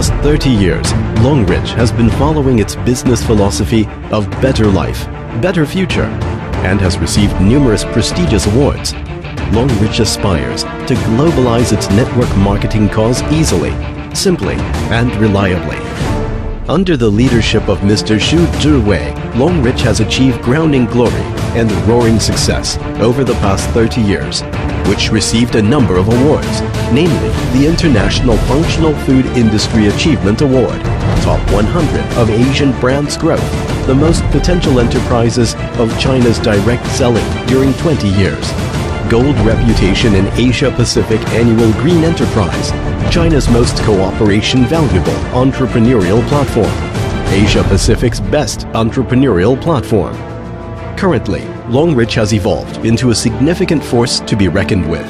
past 30 years, Longrich has been following its business philosophy of better life, better future, and has received numerous prestigious awards. Longrich aspires to globalize its network marketing cause easily, simply, and reliably. Under the leadership of Mr. Xu Zhiwei, Longrich has achieved grounding glory and roaring success over the past 30 years, which received a number of awards, namely the International Functional Food Industry Achievement Award, Top 100 of Asian Brands Growth, the most potential enterprises of China's direct selling during 20 years, Gold Reputation in Asia Pacific Annual Green Enterprise, China's most cooperation valuable entrepreneurial platform, Asia Pacific's best entrepreneurial platform. Currently, Longrich has evolved into a significant force to be reckoned with